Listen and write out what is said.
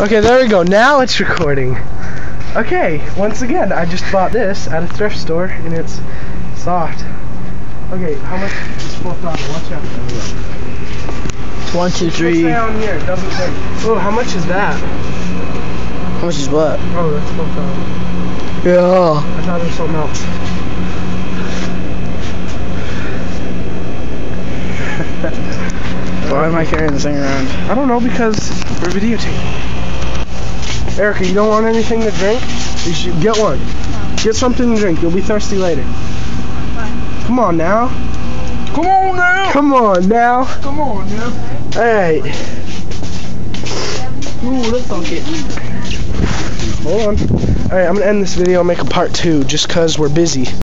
Okay, there we go. Now it's recording. Okay, once again, I just bought this at a thrift store, and it's soft. Okay, how much is full throttle? Watch out. One, two, three. stay on here. It doesn't say. Oh, how much is that? How much is what? Oh, that's full throttle. Yeah. I thought it was something else. Why am I carrying this thing around? I don't know because we're videotaping. Erica, you don't want anything to drink? You should get one. Get something to drink. You'll be thirsty later. Come on now. Come on now. Come on now. Come on now. Alright. Ooh, let's talk. Hold on. Alright, I'm gonna end this video and make a part two just cause we're busy.